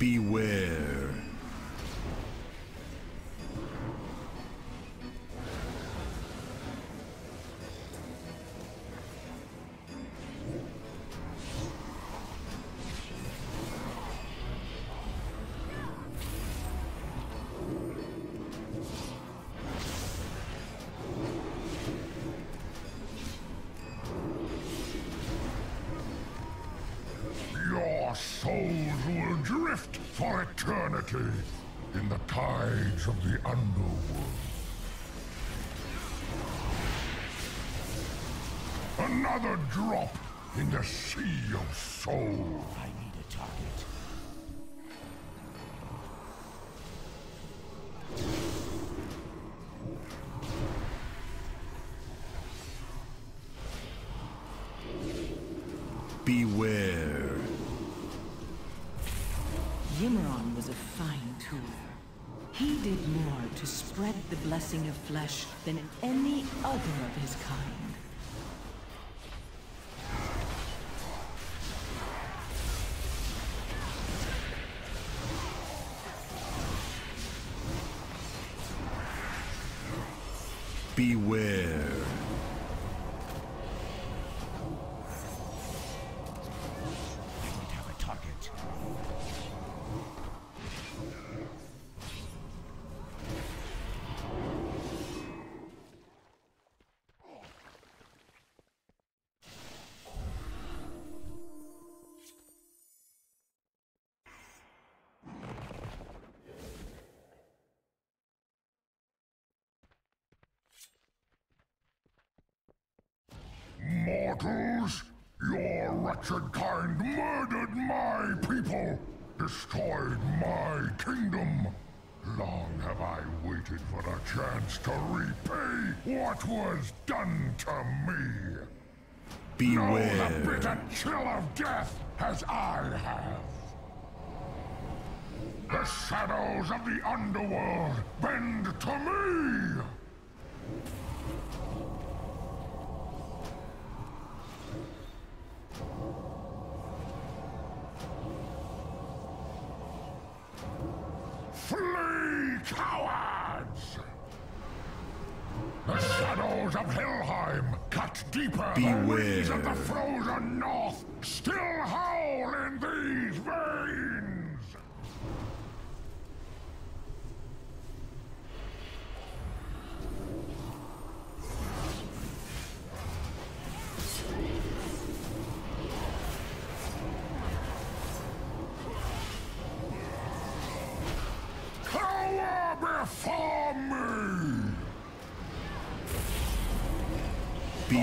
Beware. For eternity in the tides of the underworld. Another drop in the sea of soul. Blessing of flesh than any other of his kind. Beware. Mortals, your wretched kind murdered my people, destroyed my kingdom. Long have I waited for a chance to repay what was done to me. Know the Beware. bitter chill of death as I have. The shadows of the underworld bend to me!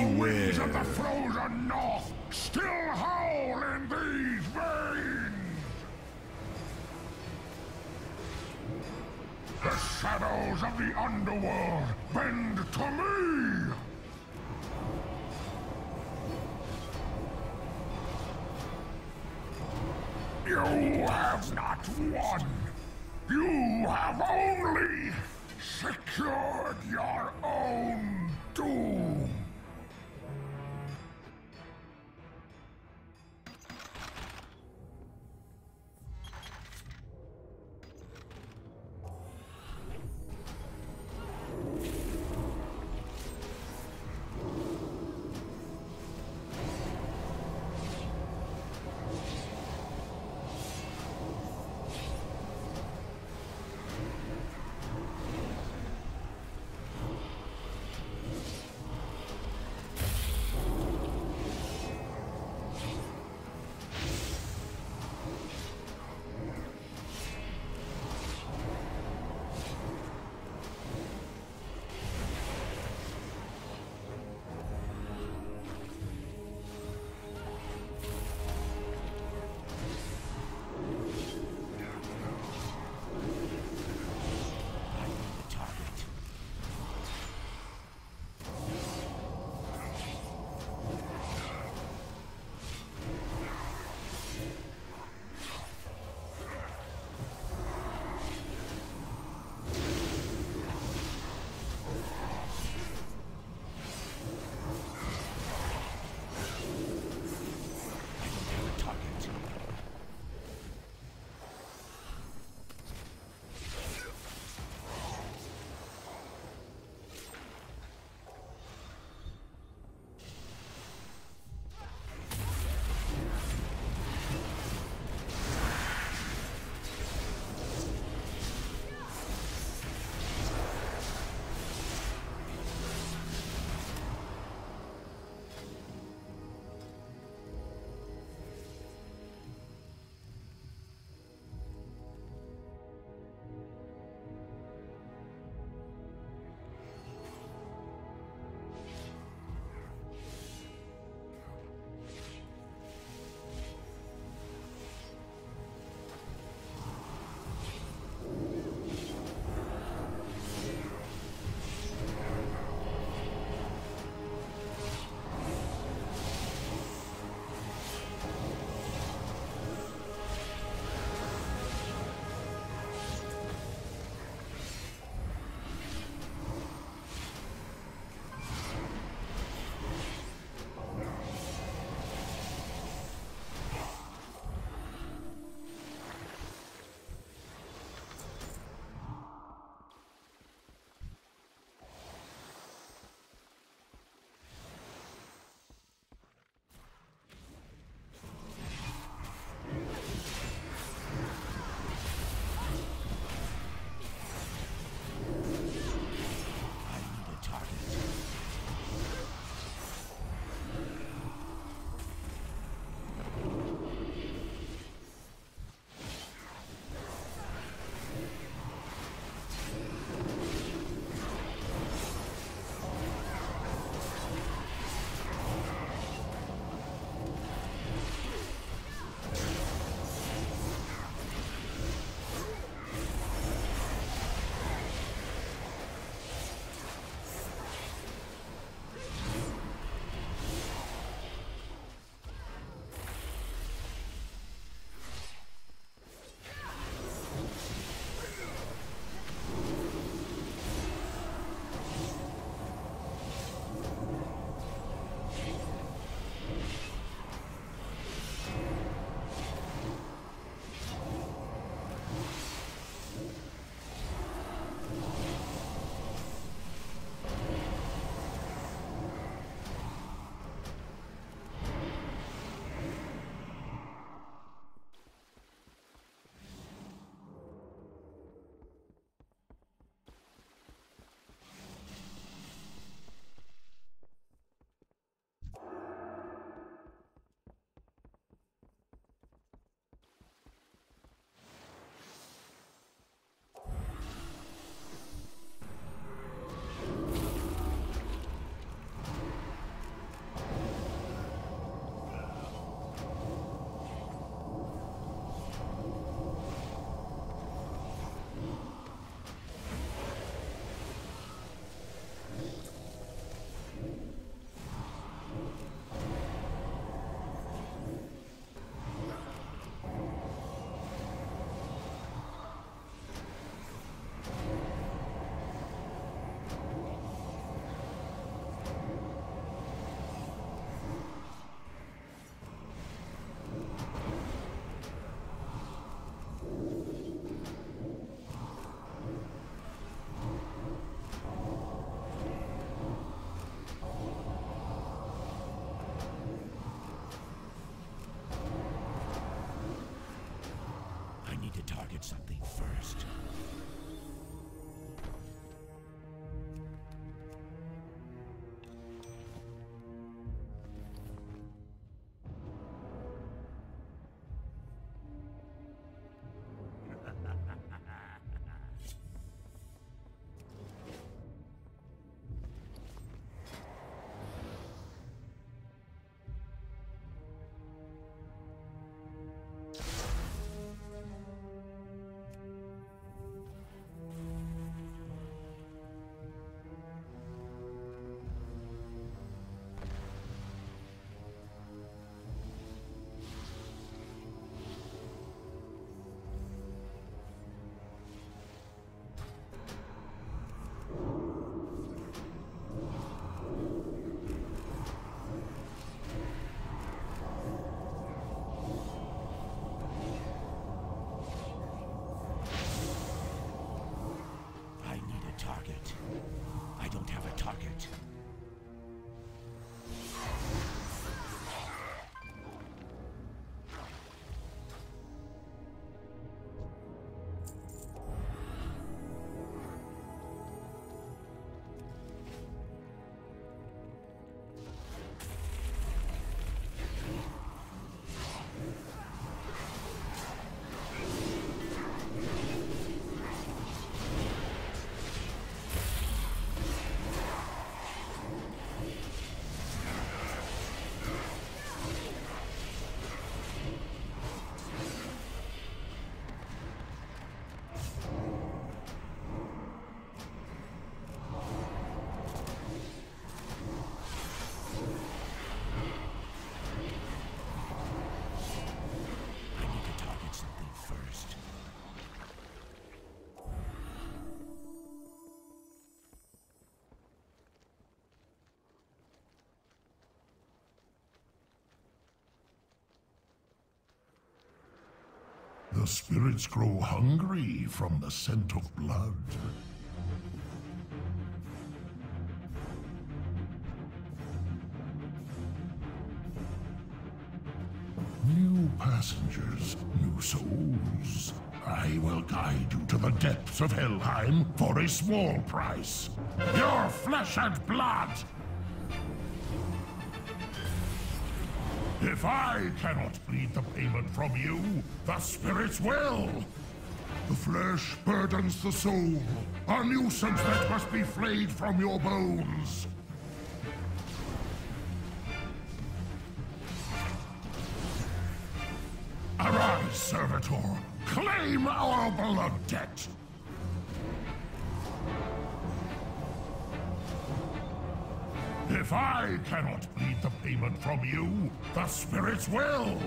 Winds of the frozen north still howl in these veins! The shadows of the underworld The spirits grow hungry from the scent of blood. New passengers, new souls. I will guide you to the depths of Helheim for a small price. Your flesh and blood! If I cannot bleed the payment from you, the spirits will! The flesh burdens the soul, a nuisance that must be flayed from your bones. Arise, servitor! Claim our blood debt! If I cannot bleed the payment from you, the spirits will!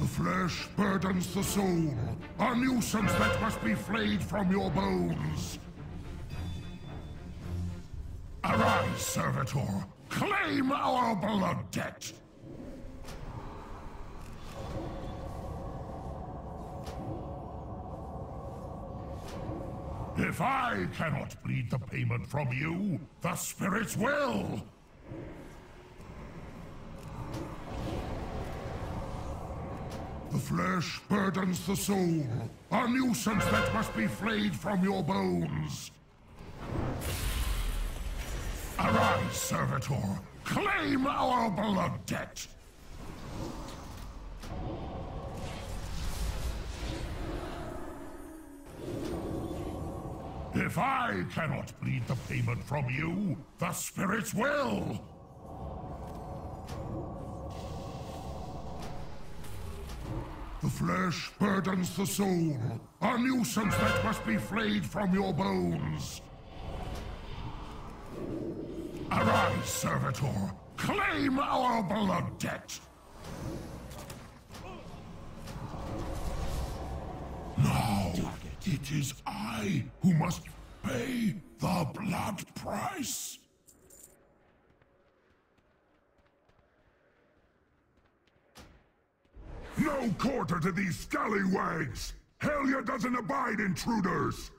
The flesh burdens the soul, a nuisance that must be flayed from your bones. Arise, servitor! Claim our blood debt! If I cannot bleed the payment from you, the spirits will! The flesh burdens the soul, a nuisance that must be flayed from your bones. Arise, servitor! Claim our blood debt! If I cannot bleed the payment from you, the spirits will! The flesh burdens the soul, a nuisance that must be flayed from your bones. Arise, servitor! Claim our blood debt! Now, it is I who must pay the blood price. No quarter to these scallywags! Helya doesn't abide intruders!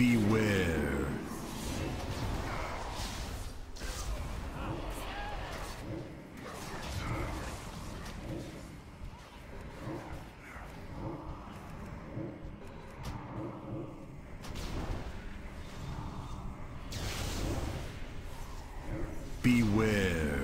Beware. Beware.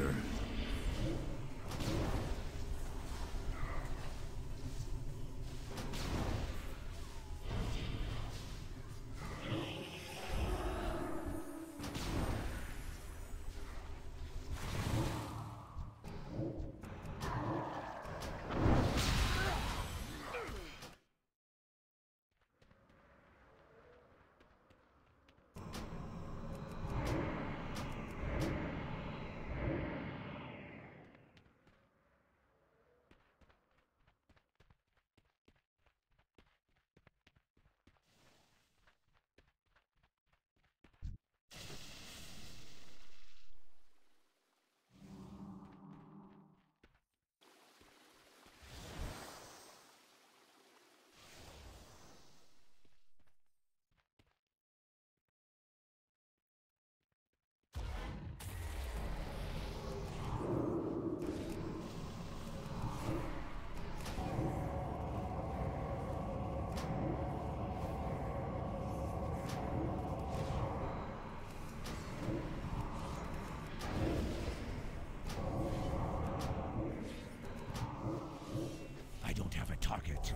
I don't have a target.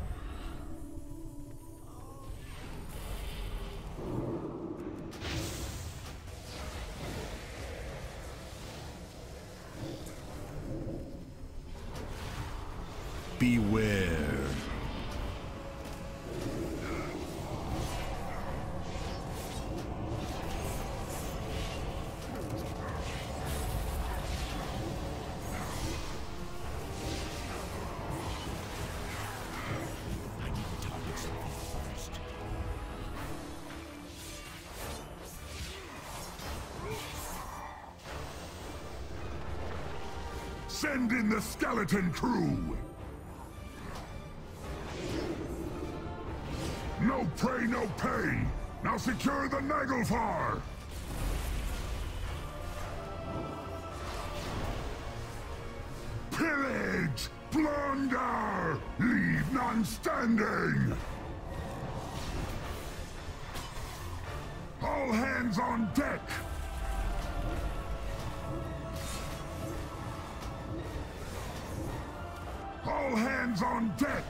Beware. Send in the skeleton crew! Pay! Now secure the Naglfar! Pillage! Plunder! Leave none standing! All hands on deck! All hands on deck!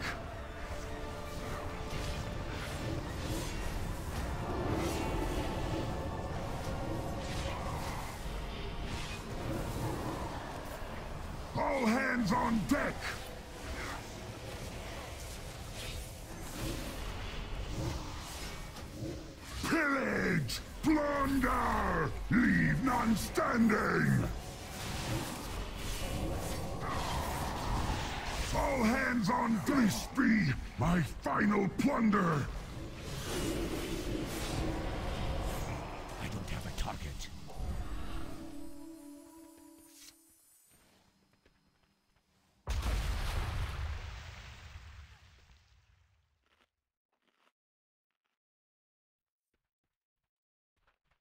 This be my final plunder! I don't have a target.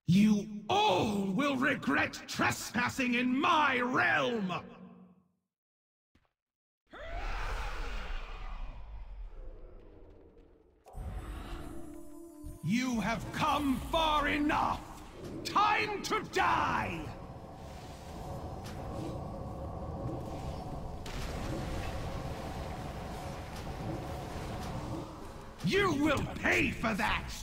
You all will regret trespassing in my realm! You have come far enough! Time to die! You will pay for that!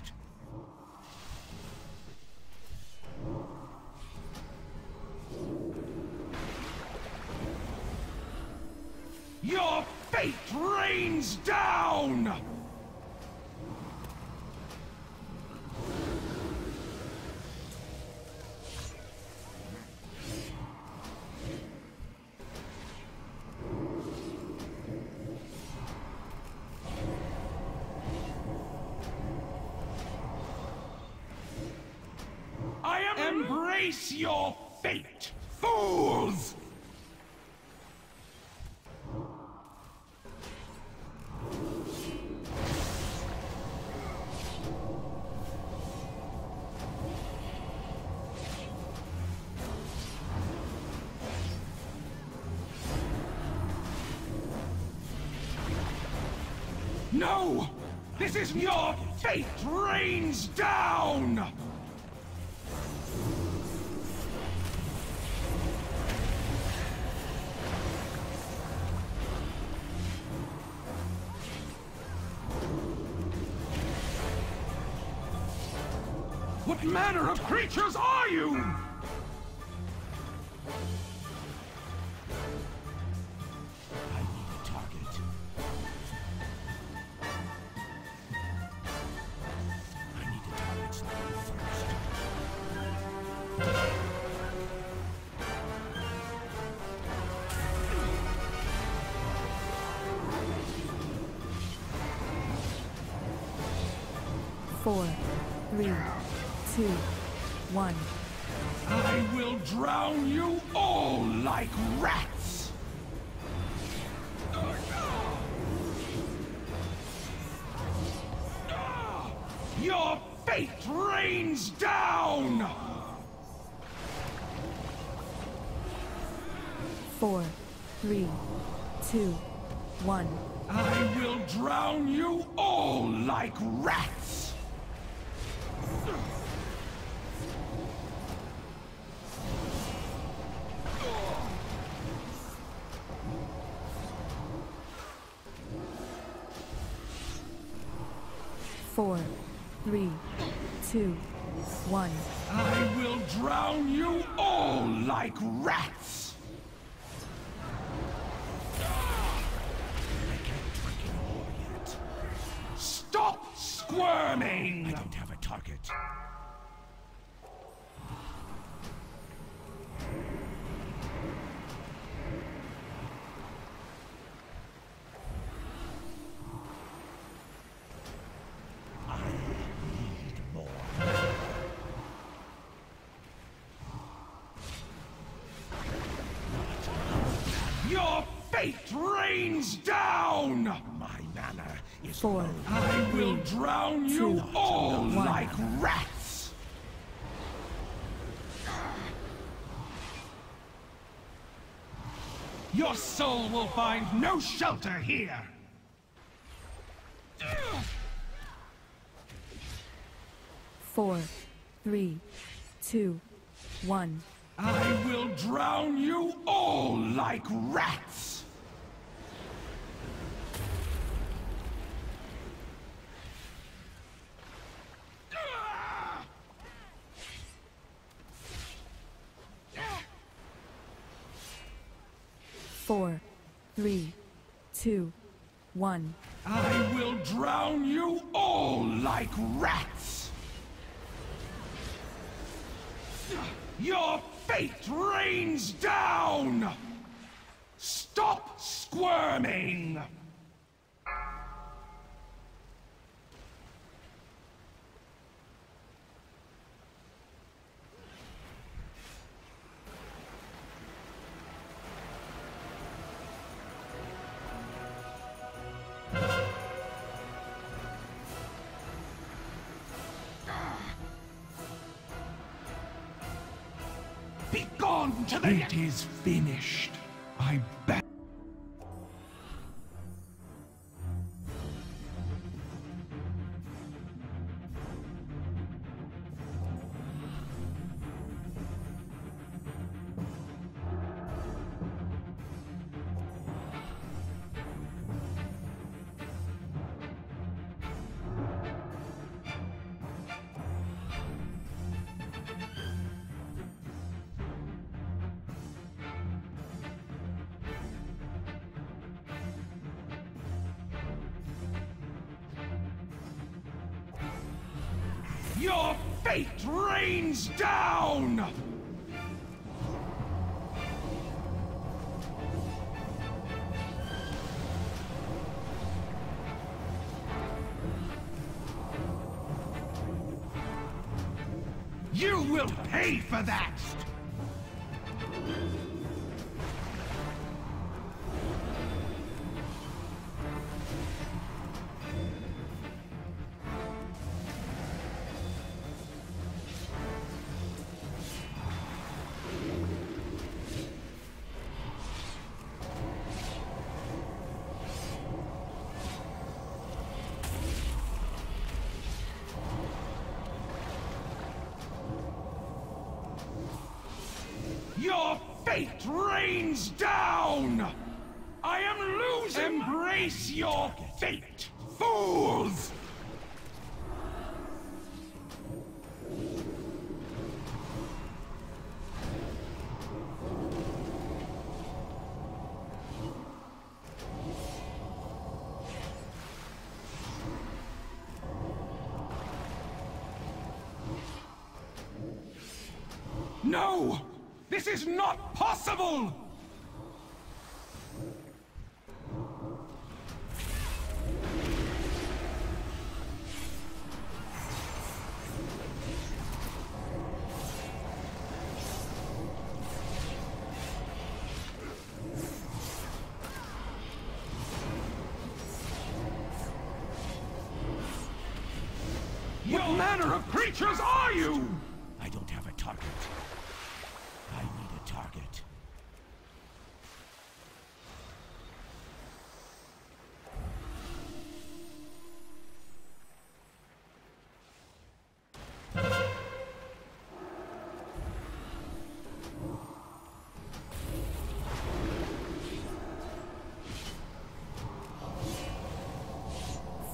Your fate rains down! Is your fate rains down! What manner of creatures are you? Four, three, two, one. I will drown you all like rats! Four. I will drown you two, all one. like rats! Your soul will find no shelter here! Four, three, two, one. I will drown you all like rats! 1. I will drown you all like rats! Your fate rains down! Stop squirming! Is finished. Fate rains down! Your fate rains down! I am losing! Embrace your fate, fools! fall!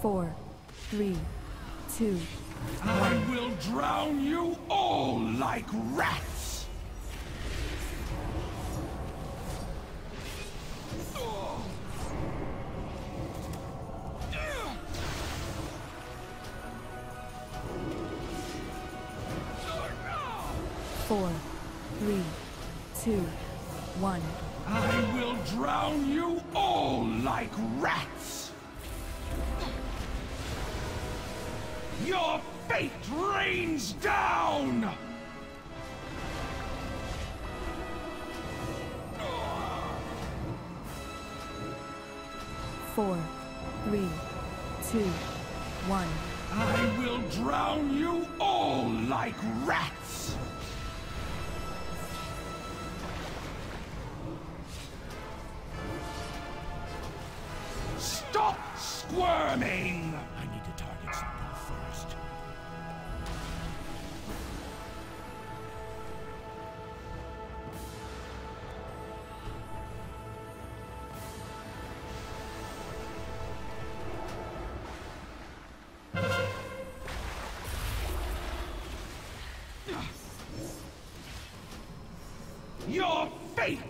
Four, three, two. I will drown you all like rats!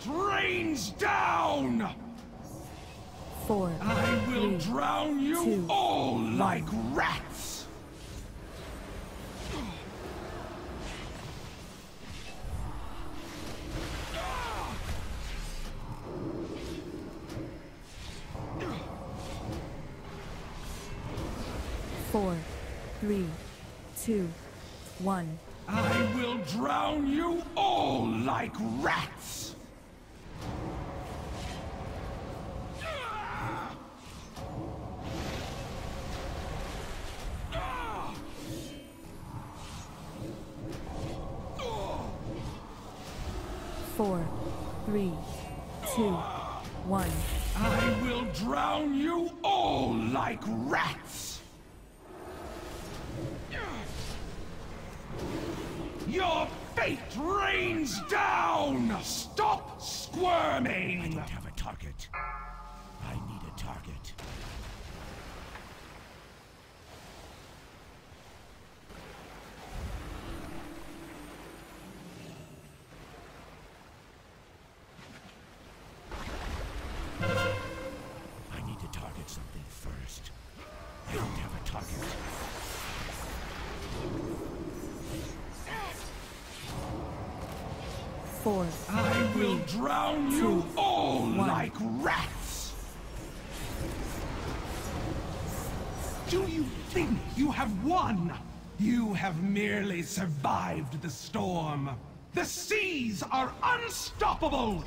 rains down! Four, I will three, drown you two, all like Your fate rains down! Stop squirming! I don't have a target. I need a target. are unstoppable!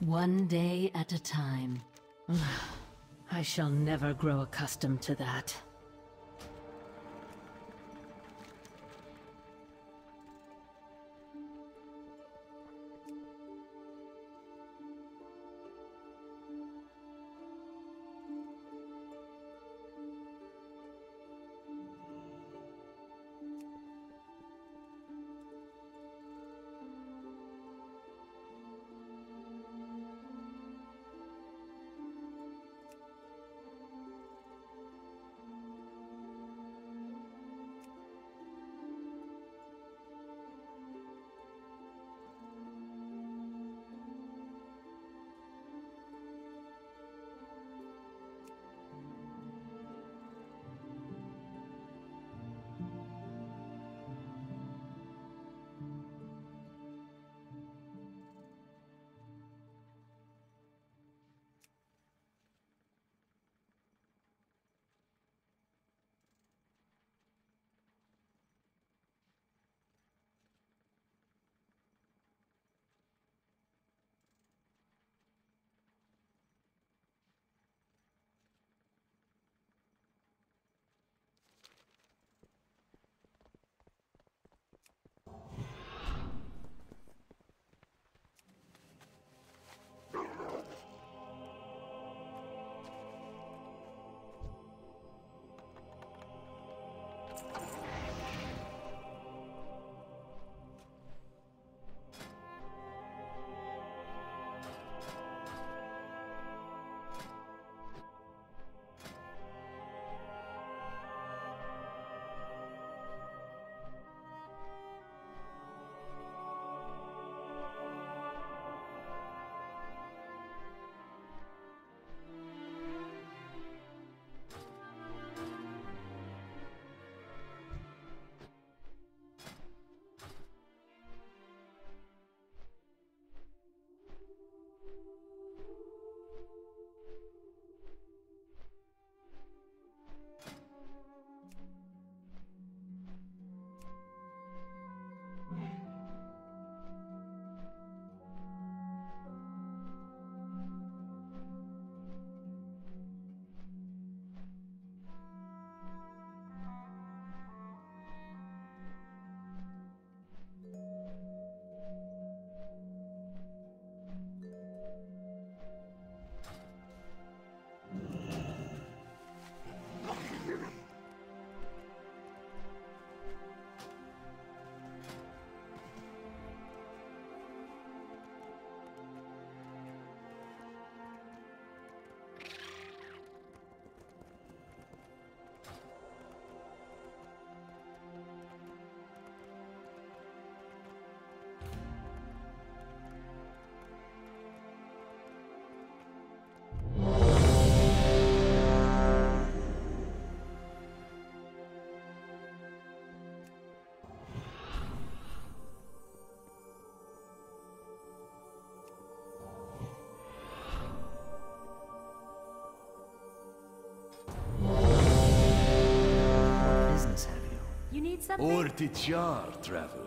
One day at a time. I shall never grow accustomed to that. Have you? You need traveler.